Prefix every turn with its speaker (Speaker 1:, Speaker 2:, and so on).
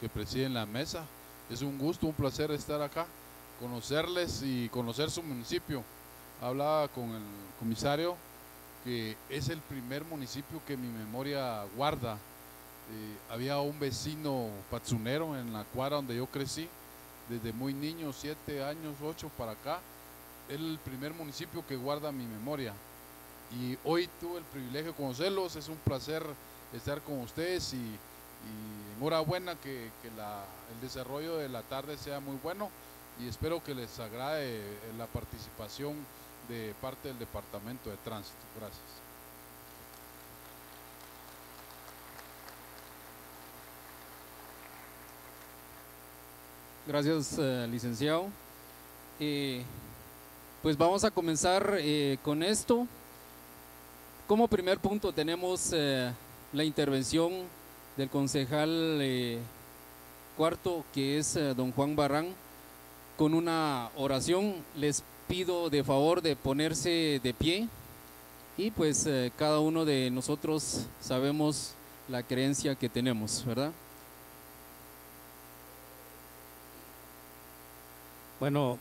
Speaker 1: que presiden la mesa. Es un gusto, un placer estar acá, conocerles y conocer su municipio. Hablaba con el comisario que es el primer municipio que mi memoria guarda. Eh, había un vecino patsunero en la cuadra donde yo crecí, desde muy niño, siete años, ocho para acá. Es el primer municipio que guarda mi memoria. Y hoy tuve el privilegio de conocerlos, es un placer estar con ustedes y, y enhorabuena que, que la- el desarrollo de la tarde sea muy bueno y espero que les agrade eh, la participación de parte del Departamento de Tránsito. Gracias.
Speaker 2: Gracias, eh, licenciado. Eh, pues vamos a comenzar con esto. Como primer punto tenemos la intervención del concejal eh, cuarto, que es eh, don Juan Barrán, con una oración. Les pido de favor de ponerse de pie y pues eh, cada uno de nosotros sabemos la creencia que tenemos, ¿verdad?
Speaker 3: Bueno,